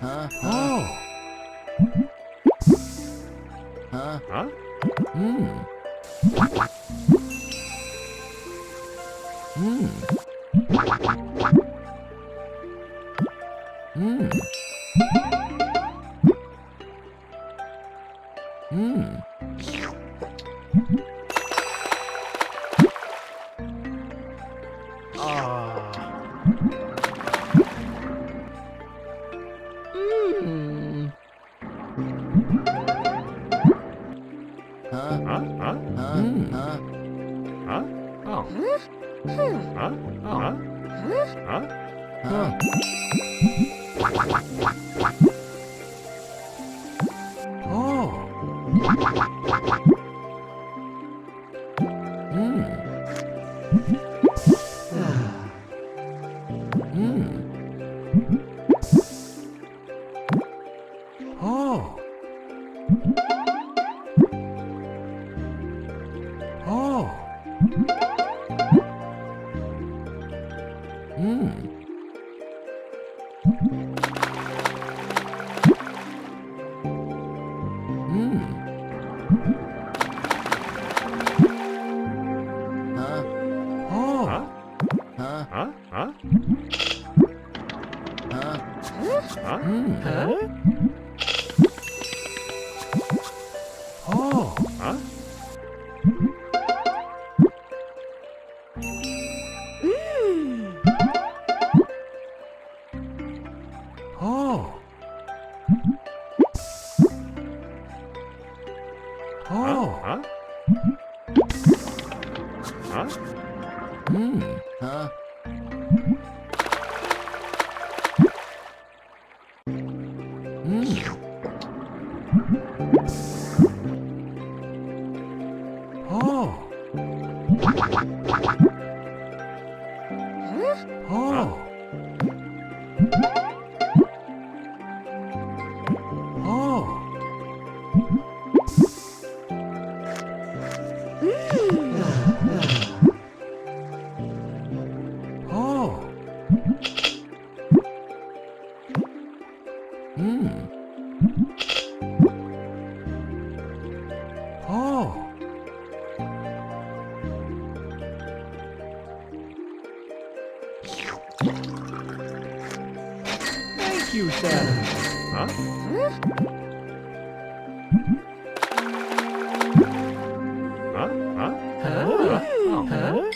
Huh? Oh. Huh? Huh? Hmm. Hmm. Hmm. Hmm. hmm. Huh? Huh? Oh. oh. Huh? Huh? Huh? Huh? Mm. Huh? Oh. Huh? Mm. Oh. Oh. Huh? Hmm. Huh? Huh? Huh? Huh? Huh? Huh? Huh? Huh? Huh?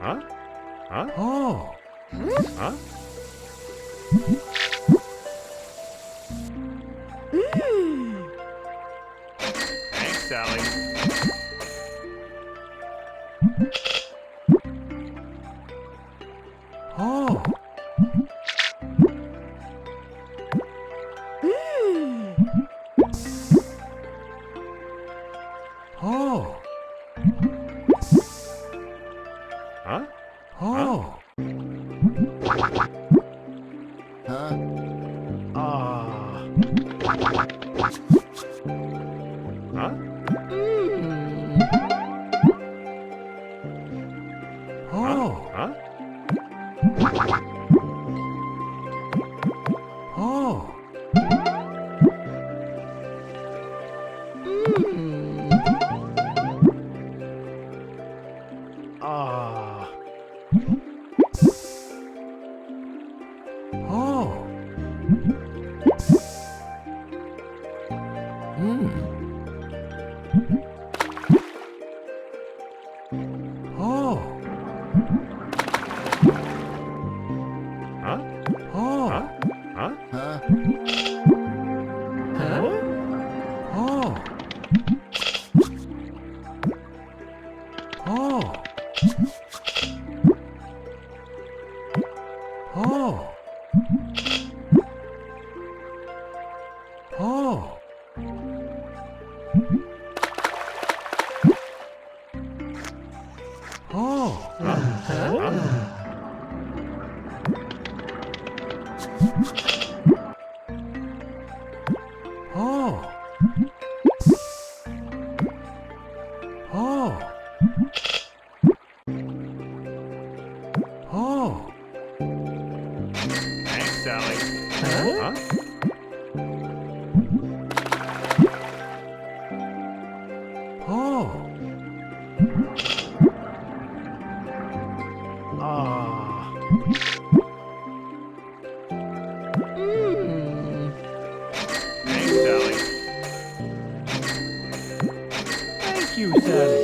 Huh? Huh? Oh. Huh? Thanks, Sally. Oh. Oh. Huh? Uh. Hmm. Oh. Oh. Hmm. Ah. Oh. Oh. Ah. Mm-hmm. Oh. You.